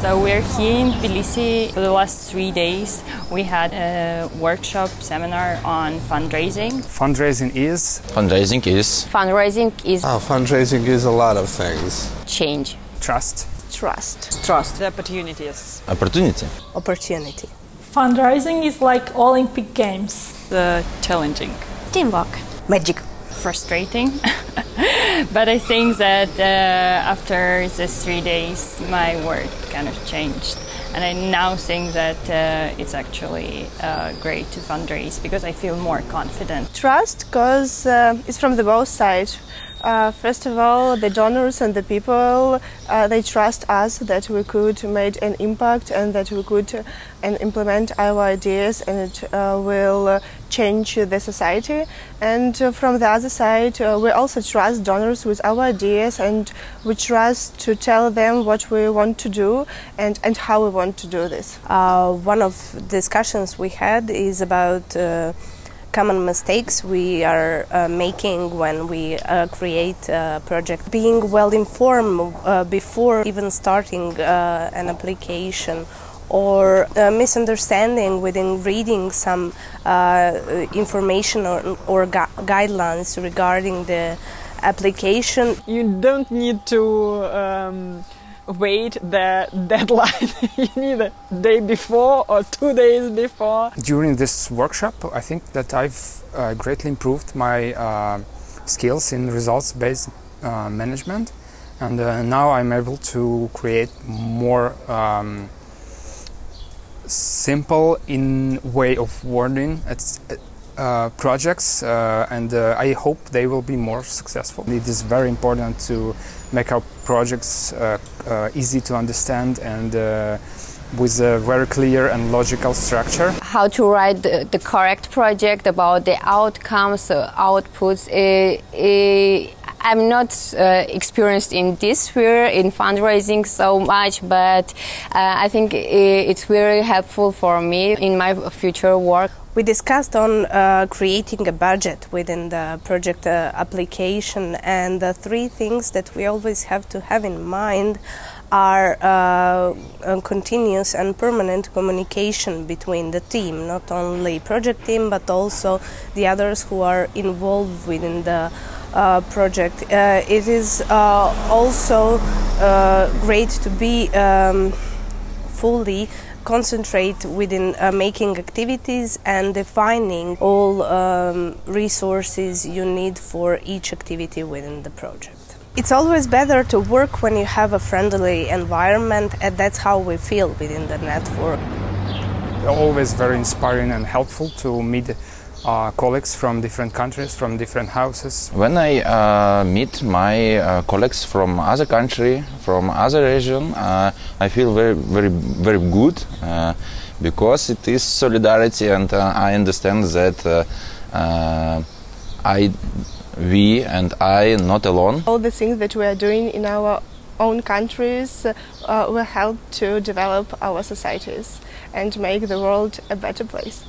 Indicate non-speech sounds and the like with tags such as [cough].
So we're here in Tbilisi for the last three days. We had a workshop seminar on fundraising. Fundraising is Fundraising is Fundraising is Oh, fundraising is a lot of things. change. trust. trust, Trust. The opportunities. opportunity. opportunity. Fundraising is like Olympic Games. The challenging. Teamwork. Magic. Frustrating. [laughs] but I think that uh, after these three days, my word kind of changed. And I now think that uh, it's actually uh, great to fundraise because I feel more confident. Trust because uh, it's from the both sides. Uh, first of all, the donors and the people uh, they trust us that we could make an impact and that we could uh, and implement our ideas and it uh, will change the society. And uh, from the other side, uh, we also trust donors with our ideas and we trust to tell them what we want to do and, and how we want to do this. Uh, one of discussions we had is about common mistakes we are uh, making when we uh, create a project. Being well informed uh, before even starting an application or uh, misunderstanding within reading some uh, information or, or gu- guidelines regarding the application You don't need to um, wait the [laughs] deadline. you need a day before or two days before. During this workshop, I think that I've uh, greatly improved my uh, skills in results-based uh, management, and uh, now I'm able to create more um, simple in way of wording uh, projects, uh, and uh, I hope they will be more successful. It is very important to make our projects uh, uh, easy to understand and uh, with a very clear and logical structure. How to write the, the correct project about the outcomes, outputs. I'm not uh, experienced in this sphere in fundraising so much, but uh, I think it's very helpful for me in my future work. We discussed on uh, creating a budget within the project uh, application, and the three things that we always have to have in mind are uh, continuous and permanent communication between the team, not only project team but also the others who are involved within the uh, project. Uh, it is uh, also uh, great to be um, fully concentrate within uh, making activities and defining all um, resources you need for each activity within the project. It's always better to work when you have a friendly environment, and that's how we feel within the network. Always very inspiring and helpful to meet uh, colleagues from different countries, from different houses. When I uh, meet my uh, colleagues from other country, from other region, uh, I feel very, very, very good uh, because it is solidarity, and uh, I understand that uh, uh, I, we, and I not alone. All the things that we are doing in our own countries uh, will help to develop our societies and make the world a better place.